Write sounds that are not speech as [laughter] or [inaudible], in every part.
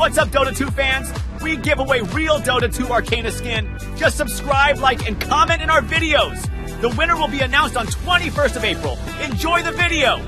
What's up, Dota 2 fans? We give away real Dota 2 Arcana skin. Just subscribe, like, and comment in our videos. The winner will be announced on 21st of April. Enjoy the video!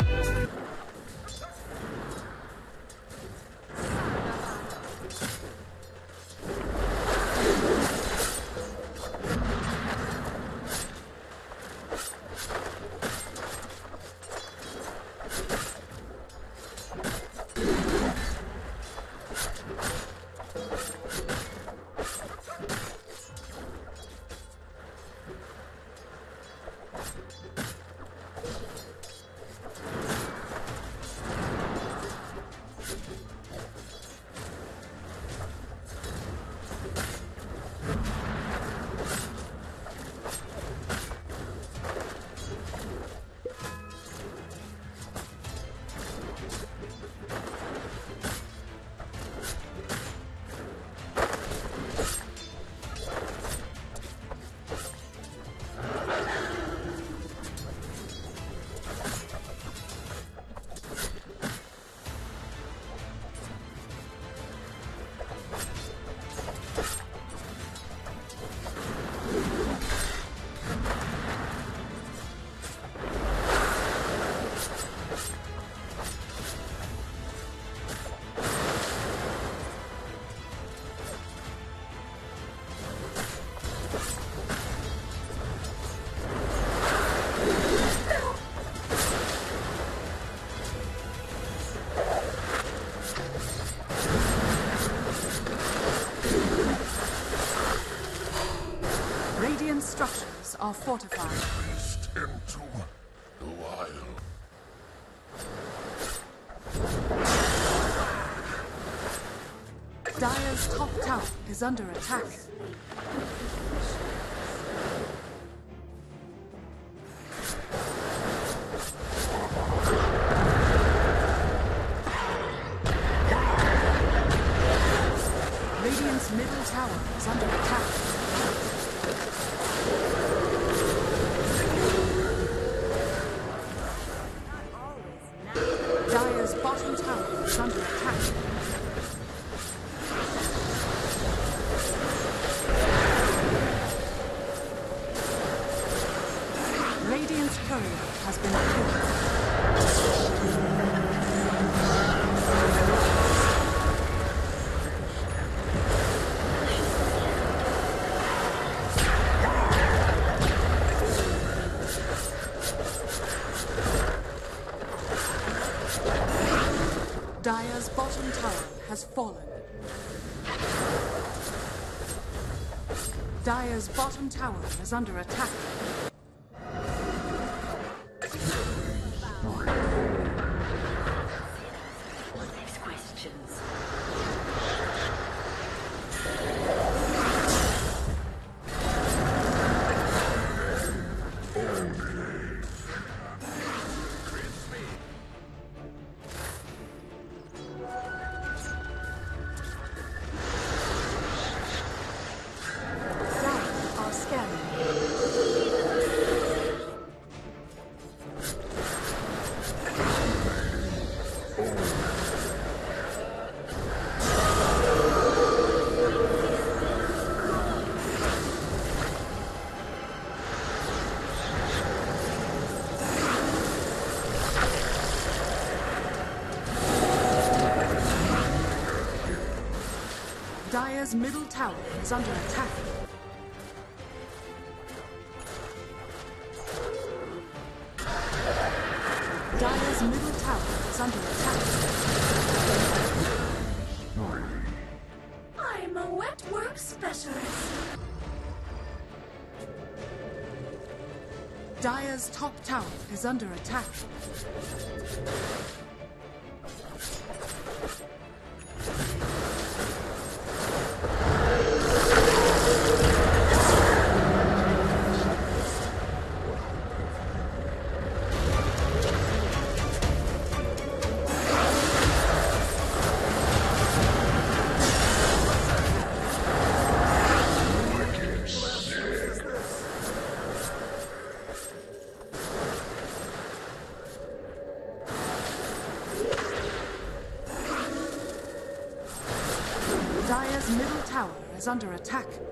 Are fortified. into the wild. Dire's top tower is under attack. Has fallen. Dire's bottom tower is under attack. Dire's middle tower is under attack. Dire's middle tower is under attack. I'm a wet work specialist. Dire's top tower is under attack. Is under attack.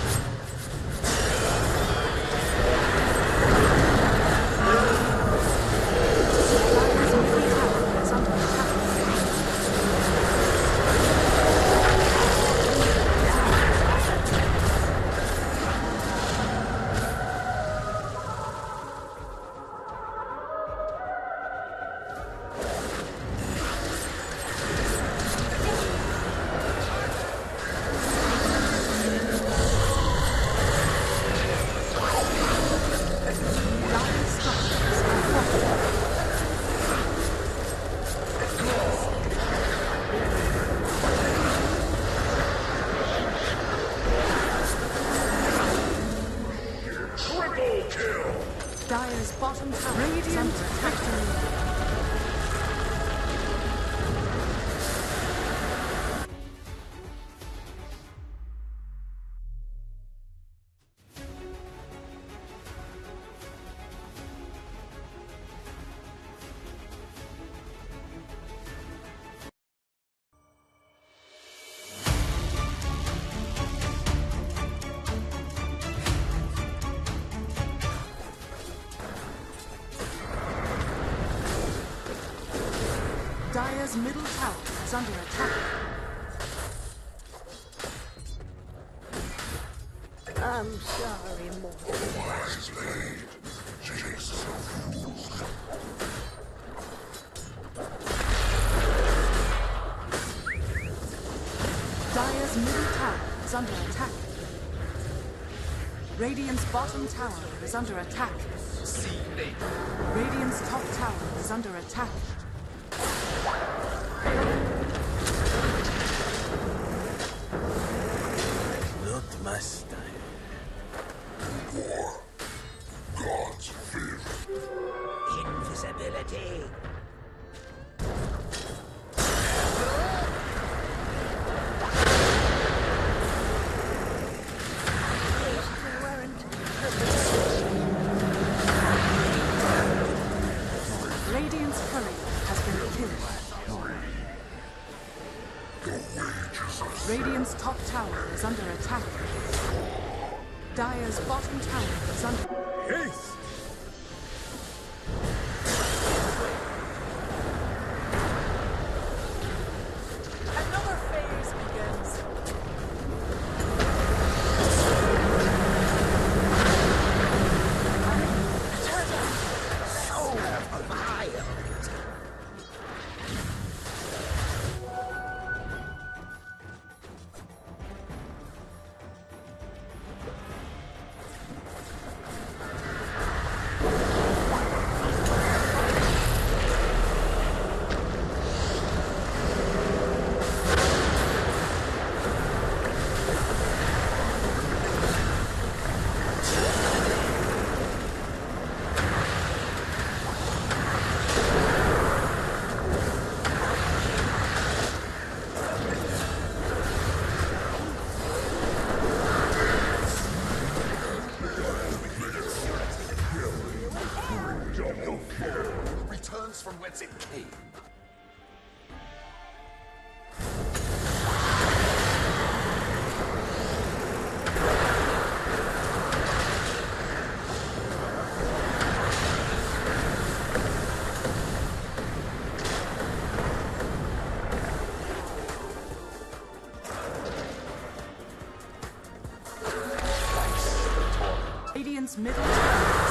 Dire's middle tower is under attack. I'm sorry, mortal. Wise blade. Chase of fools. Dire's middle tower is under attack. Radiant's bottom tower is under attack. Radiant's top tower is under attack. Not my. War. God's favor. Invisibility. Radiant's top tower is under attack. Dire's bottom tower is under. Haste! source from whence it came. Middle tower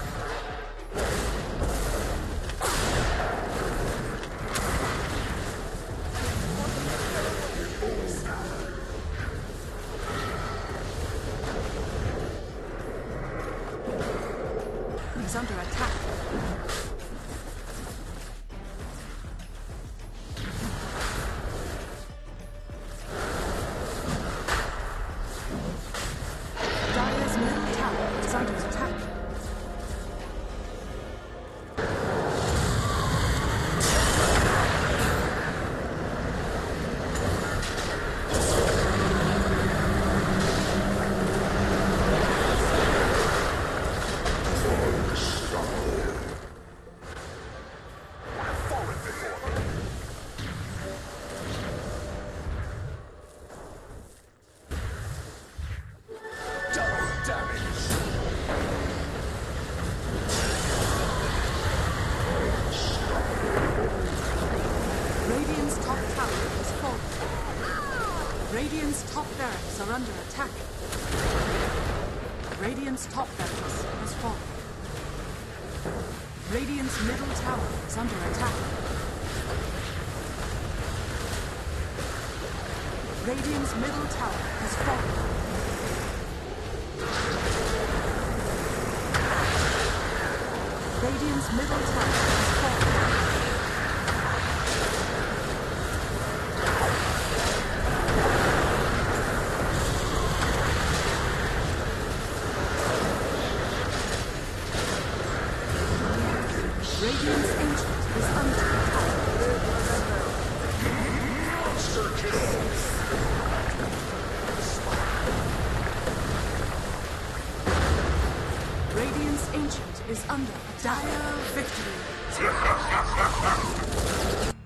Radiant's top barracks are under attack. Radiant's top barracks has fallen. Radiant's middle tower is under attack. Radiant's middle tower has fallen. Radiant's middle tower This ancient is under dire victory. [laughs]